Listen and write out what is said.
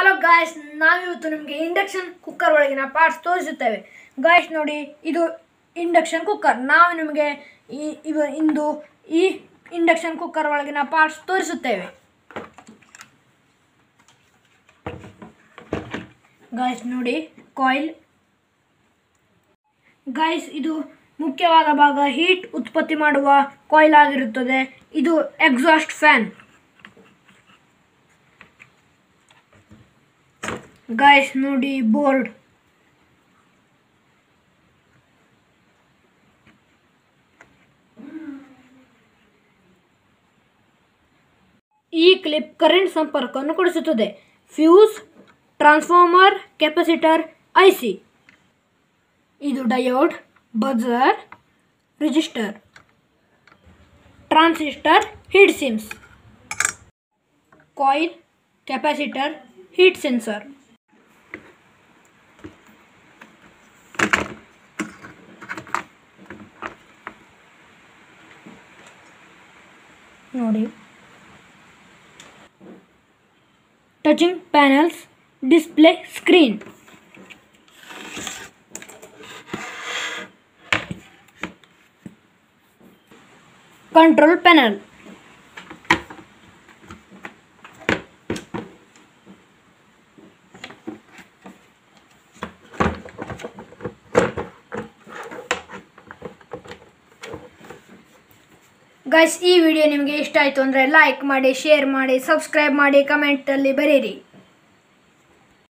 Hello guys ನಾವಿವತ್ತು ನಿಮಗೆ induction cooker ಒಳಗಿನ ಪಾರ್ಟ್ಸ್ ತೋರಿಸುತ್ತೇವೆ. ಗಾಯ್ಸ್ ನೋಡಿ, ಇದು ಇಂಡಕ್ಷನ್ ಕುಕ್ಕರ್ ನಾವು ನಿಮಗೆ ಈ ಇವ ಇಂದು ಈ ಇಂಡಕ್ಷನ್ ಕುಕ್ಕರ್ ಒಳಗಿನ ಪಾರ್ಟ್ಸ್ ತೋರಿಸುತ್ತೇವೆ. ಗಾಯ್ಸ್ ನೋಡಿ ಕಾಯಿಲ್ ಗಾಯ್ಸ್ ಇದು ಮುಖ್ಯವಾದ ಭಾಗ ಹೀಟ್ ಉತ್ಪತ್ತಿ ಮಾಡುವ ಕಾಯಿಲ್ ಆಗಿರುತ್ತದೆ. ಇದು exhaust fan ಗಾಯ್ಸ್ ನೋಡಿ ಬೋರ್ಡ್ ಈ ಕ್ಲಿಪ್ ಕರೆಂಟ್ ಸಂಪರ್ಕವನ್ನು ಕೊಡಿಸುತ್ತದೆ ಫ್ಯೂಸ್ ಟ್ರಾನ್ಸ್ಫಾರ್ಮರ್ ಕೆಪಾಸಿಟರ್ ಐಸಿ ಇದು diode buzzer register transistor heat sinks coil capacitor heat sensor ನೋಡಿ touching panels display screen control panel guys ಈ ವಿಡಿಯೋ ನಿಮಗೆ ಇಷ್ಟ ಆಯಿತು ಅಂದರೆ ಲೈಕ್ ಮಾಡಿ ಶೇರ್ ಮಾಡಿ ಸಬ್ಸ್ಕ್ರೈಬ್ ಮಾಡಿ ಕಮೆಂಟಲ್ಲಿ ಬರೀರಿ.